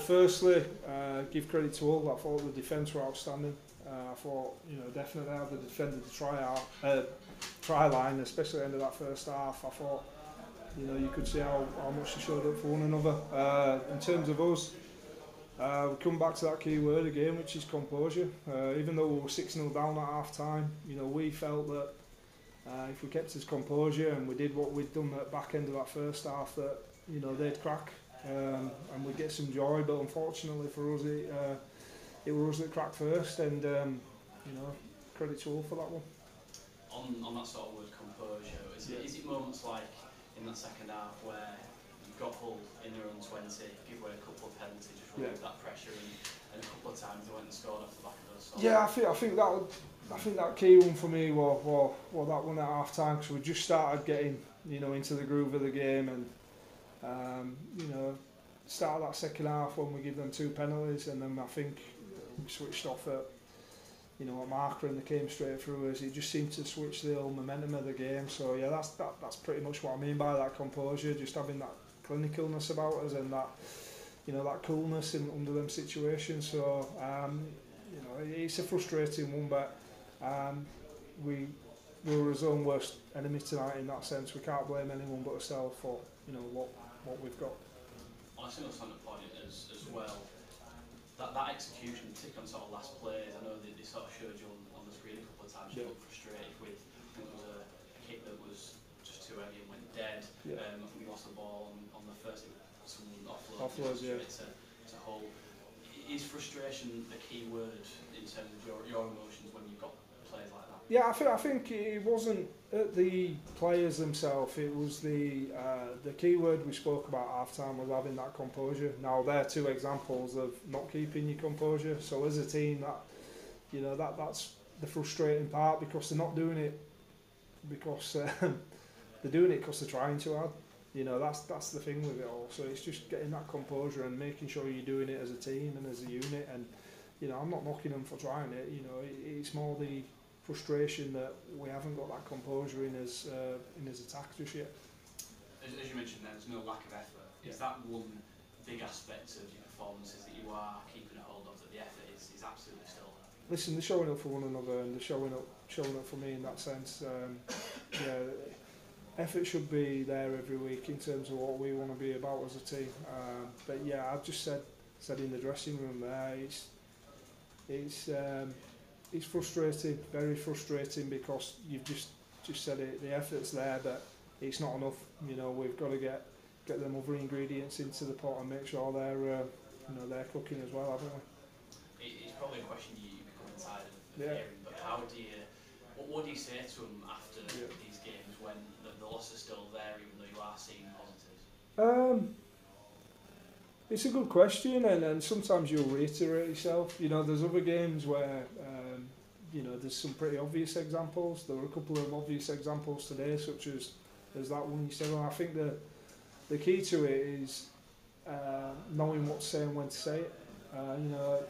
firstly, uh, give credit to all. I thought the defence were outstanding. Uh, I thought, you know, definitely how they defended the try out, uh, try line, especially at the end of that first half. I thought, you know, you could see how, how much they showed up for one another. Uh, in terms of us, uh, we come back to that key word again, which is composure. Uh, even though we were 6 0 down at half time, you know, we felt that uh, if we kept his composure and we did what we'd done at the back end of that first half, that, you know, they'd crack um, and we'd get some joy. But unfortunately for us, it, uh, it was us that cracked first, and, um, you know, credit to all for that one. On, on that sort of word composure, is, Yeah. it, is it moments like in that second half where you've got Hull in their own 20, give away a couple of penalties, just remove Yeah. that pressure, and, and a couple of times they went and scored off the back of those. Yeah, I think I think that would, I think that key one for me was was, was that one at half time because we just started getting you know into the groove of the game and um, you know start that second half when we give them two penalties and then I think we switched off at you know a marker and they came straight through us. It just seemed to switch the whole momentum of the game. So yeah, that's that, that's pretty much what I mean by that composure, just having that clinicalness about us and that you know that coolness in under them situations. So um, you know it's a frustrating one, but um, we we were his own worst enemy tonight in that sense. We can't blame anyone but ourselves for you know what what we've got. On a single standard point as, as well, that, that execution, particularly on sort of last plays, I know they, they sort of showed you on, on the screen a couple of times, you Yeah. looked frustrated with, I think there was a, a kick that was just too heavy and went dead. Yeah. Um, I think we lost the ball on, on the first, someone offload, Offload, yeah. to, to Hull. Is frustration the key word in terms of your, your emotions when you've got players like that? Yeah, I think I think it wasn't at the players themselves. It was the uh, the key word we spoke about half time was having that composure. Now they're two examples of not keeping your composure. So as a team, that you know that that's the frustrating part because they're not doing it because um, they're doing it because they're trying too hard. You know that's that's the thing with it all. So it's just getting that composure and making sure you're doing it as a team and as a unit. And you know I'm not knocking them for trying it. You know it, it's more the frustration that we haven't got that composure in his uh, in his attack just yet. As, as you mentioned there, there's no lack of effort. Is that one big aspect of your performances that you are keeping a hold of, that the effort is, is absolutely still there? Listen, they're showing up for one another and they're showing up showing up for me in that sense. Um, yeah, effort should be there every week in terms of what we want to be about as a team. Um, but yeah, I've just said said in the dressing room there, it's it's um, it's frustrating, very frustrating because you've just just said it. The effort's there, but it's not enough. You know, we've got to get get them other ingredients into the pot and make sure they're uh, you know they're cooking as well, haven't we? It's probably a question you, become tired of, of Yeah. hearing, but how do you, what, what do you say to them after Yeah. these games when the, the loss is still there, even though you are seeing positives? Um, it's a good question, and, and sometimes you'll reiterate yourself. You know, there's other games where, um, you know, there's some pretty obvious examples. There were a couple of obvious examples today, such as as that one you said. Well, I think the the key to it is uh, knowing what to say and when to say it. Uh, you know,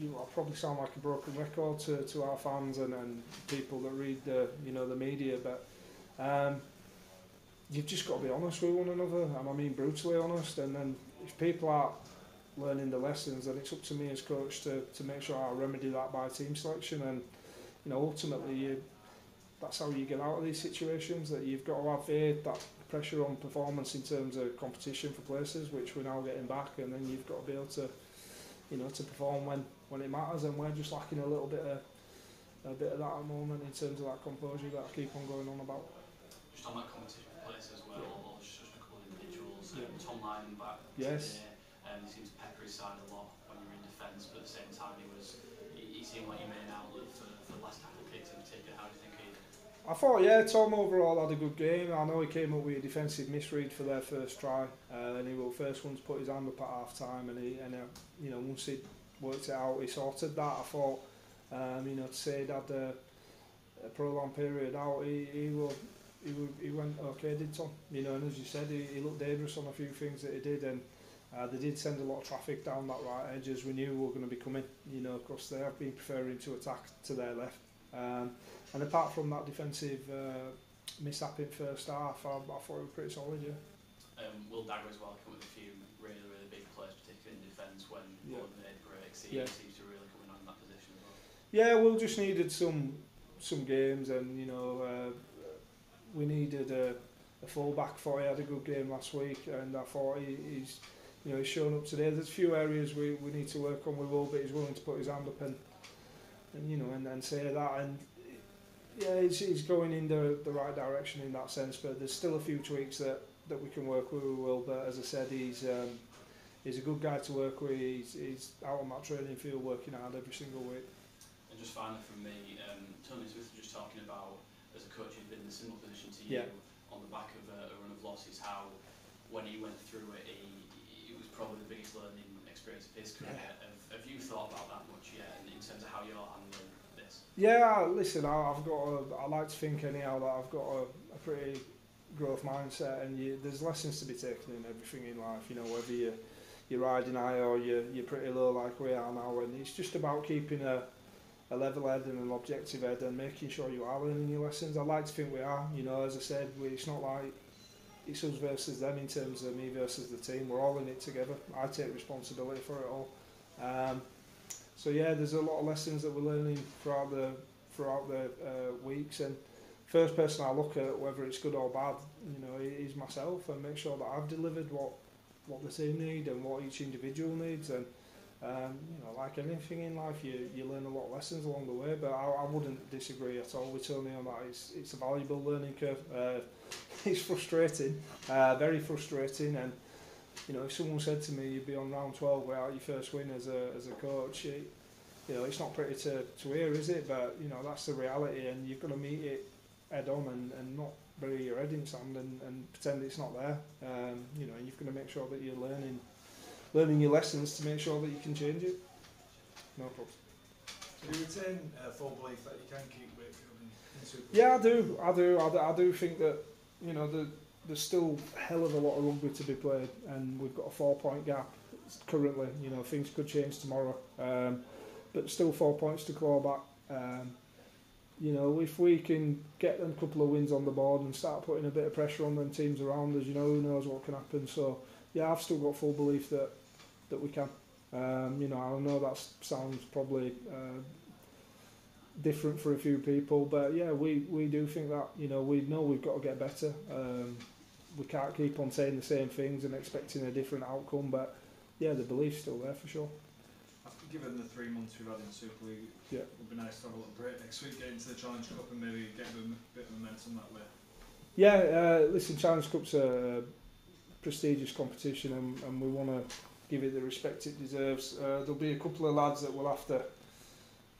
you I probably sound like a broken record to, to our fans and, and people that read the you know the media, but um, you've just got to be honest with one another, and I mean brutally honest. And then if people aren't learning the lessons, and it's up to me as coach to, to make sure I remedy that by team selection. And you know, ultimately, you, that's how you get out of these situations. That you've got to have faith, that pressure on performance in terms of competition for places, which we're now getting back, and then you've got to be able to, you know, to perform when when it matters. And we're just lacking a little bit of a bit of that at the moment in terms of that composure that I keep on going on about. Just on that competition place as well, Yeah. or just, a couple of individuals. Yeah. Um, Tom Lineham back Yes. today, um, he seems his side a lot when you're in defence, but at the same time he was, he, he seemed like your main outlet for, for last tackle kicks in particular. How do you think he I thought, yeah, Tom overall had a good game. I know he came up with a defensive misread for their first try, uh, and he was the first one to put his hand up at half time. And he, and uh, you know, once he worked it out, he sorted that. I thought, um, you know, to say had a, a prolonged period out, he he will. He, he went okay, did Tom? You know, and as you said, he, he looked dangerous on a few things that he did, and uh, they did send a lot of traffic down that right edge as we knew we were going to be coming. You know, because they have been preferring to attack to their left. Um, and apart from that defensive uh, mishap in first half, I, I thought it was pretty solid. Yeah. Um, Will Dagger as well came with a few really, really big players, particularly in defence when Yeah. Mullin made breaks. He Yeah. seems to really come in on that position as well. Yeah, we just needed some some games, and you know, uh, we needed a, a fullback. For he had a good game last week, and I thought he, he's you know he's shown up today. There's a few areas we, we need to work on with Will, but he's willing to put his hand up and and you know and, and say that and. Yeah, he's, he's going in the, the right direction in that sense, but there's still a few tweaks that, that we can work with with Will. But as I said, he's um, he's a good guy to work with. He's, he's out on that training field working hard every single week. And just finally from me, um, Tony Smith was just talking about, as a coach who's been in a similar position to you, Yeah. on the back of a, a run of losses, how when he went through it, he, probably the biggest learning experience of his career. Have, have you thought about that much yet, in, in terms of how you're handling this? Yeah, listen, I, I've got. A, I like to think anyhow that I've got a, a pretty growth mindset, and you, there's lessons to be taken in everything in life. You know, whether you you're riding high or you're you're pretty low like we are now, and it's just about keeping a a level head and an objective head and making sure you are learning your lessons. I like to think we are. You know, as I said, we, it's not like it's us versus them in terms of me versus the team. We're all in it together. I take responsibility for it all. Um, so yeah, there's a lot of lessons that we're learning throughout the throughout the uh, weeks. And first person I look at, whether it's good or bad, you know, is myself, and make sure that I've delivered what what the team need and what each individual needs. And um, you know, like anything in life, you you learn a lot of lessons along the way. But I, I wouldn't disagree at all with Tony on that. It's it's a valuable learning curve. Uh, it's frustrating, uh, very frustrating, and you know, if someone said to me you'd be on round 12 without your first win as a, as a coach, it, you know, it's not pretty to, to hear, is it? But, you know, that's the reality and you've got to meet it head on and, and not bury your head in sand and, and pretend it's not there. Um, you know, you've got to make sure that you're learning learning your lessons to make sure that you can change it. No problem. Do you retain uh, full belief that you can keep Wakefield in, in Super Yeah, I do. I do. I do, I do think that you know the, there's still a hell of a lot of rugby to be played, and we've got a four point gap currently. You know things could change tomorrow, um, but still four points to claw back. Um, you know if we can get a couple of wins on the board and start putting a bit of pressure on them teams around us, you know who knows what can happen. So yeah, I've still got full belief that that we can. Um, you know I know that sounds probably. Uh, different for a few people, but yeah, we, we do think that you know we know we've got to get better. Um, we can't keep on saying the same things and expecting a different outcome, but yeah, the belief's still there for sure. Given the three months we've had in Super League, Yeah. it would be nice to have a little break next week, get into the Challenge Cup and maybe get a bit of- bit of momentum that way. Yeah, uh, listen, Challenge Cup's a prestigious competition, and, and we want to give it the respect it deserves. Uh, there'll be a couple of lads that will have to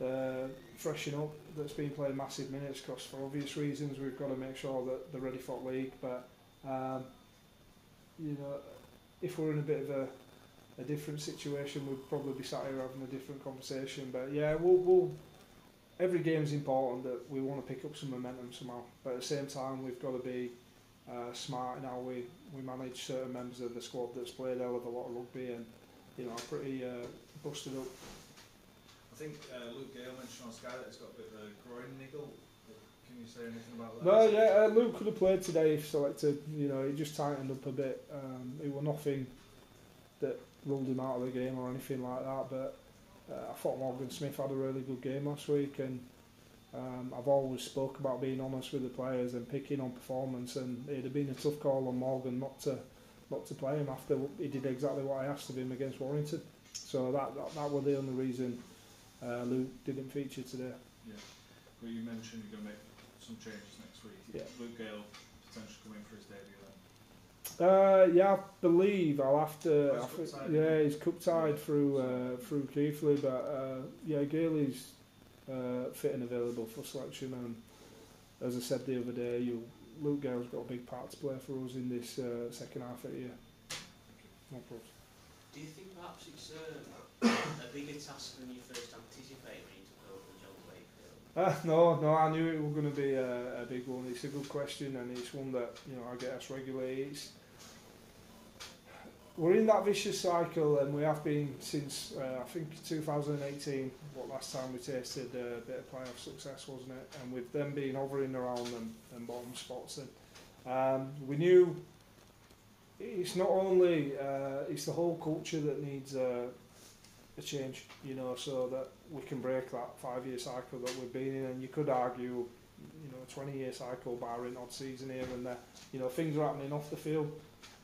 uh, freshen up that's been playing massive minutes because for obvious reasons we've got to make sure that they're ready for the league. But um, you know, if we're in a bit of a, a different situation, we'd probably be sat here having a different conversation. But yeah, we'll, we'll every game's important that we want to pick up some momentum somehow. But at the same time, we've got to be uh, smart in how we, we manage certain members of the squad that's played a hell of a lot of rugby and you know pretty uh, busted up. I think uh, Luke Gale mentioned on Sky that he's got a bit of a groin niggle. Can you say anything about that? No, yeah, uh, Luke could have played today if selected. You know, he just tightened up a bit. Um, it was nothing that ruled him out of the game or anything like that. But uh, I thought Morgan Smith had a really good game last week, and um, I've always spoke about being honest with the players and picking on performance. And it'd have been a tough call on Morgan not to not to play him after he did exactly what I asked of him against Warrington. So that that, that was the only reason uh, Luke didn't feature today. Yeah. Well, you mentioned you're going to make some changes next week. Yeah. Luke Gale potentially coming for his debut then. Uh, yeah, I believe I'll have to. Oh, he's thi- yeah, he's cup tied through uh, through Keighley, but uh, yeah, Gailey's uh, fit and available for selection. And as I said the other day, you Luke Gale's got a big part to play for us in this uh, second half of the year. No problem. Do you think perhaps it's uh, a bigger task than you first anticipated when you took over the job Wakefield? Uh, no, no, I knew it was going to be a, a big one. It's a good question, and it's one that you know I get asked regularly. It's, we're in that vicious cycle, and we have been since uh, I think 2018. What last time we tasted a bit of playoff success, wasn't it? And with them being hovering around them and bottom spots, and um, we knew it's not only uh, it's the whole culture that needs uh, a change, you know, so that we can break that five-year cycle that we've been in. And you could argue, you know, a 20-year cycle barring odd season here and there. You know, things are happening off the field.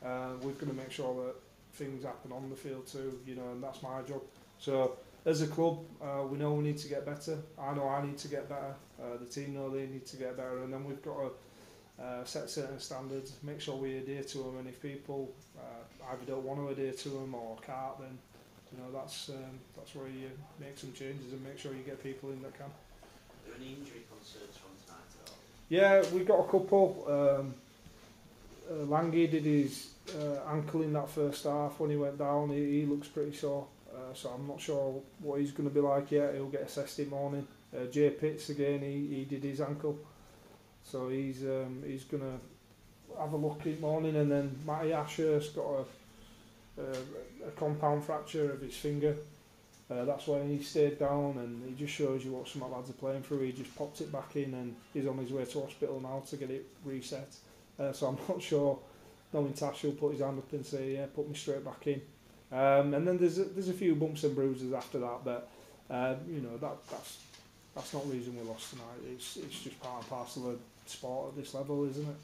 Uh, we've got to make sure that things happen on the field too, you know, and that's my job. So as a club, uh, we know we need to get better. I know I need to get better. Uh, the team know they need to get better, and then we've got to uh, set certain standards, make sure we adhere to them, and if people uh, either don't want to adhere to them or can't, then you know that's um, that's where you make some changes and make sure you get people in that can. Are there any injury concerns from tonight at all? Yeah, we got a couple. Um, uh, Lange did his uh, ankle in that first half when he went down. He, he looks pretty sore, uh, so I'm not sure what he's going to be like yet. He'll get assessed in morning. Uh, Jay Pitts again, he, he did his ankle, so he's um, he's going to have a look in morning. And then Matty Ashurst's got a, a, a compound fracture of his finger. Uh, that's why he stayed down, and he just shows you what some lads are playing through. He just popped it back in, and he's on his way to hospital now to get it reset. Uh, so I'm not sure. Knowing Tash he'll put his hand up and say, "Yeah, put me straight back in." Um, and then there's a, there's a few bumps and bruises after that, but uh, you know that that's that's not the reason we lost tonight. It's it's just part and parcel of sport at this level, isn't it?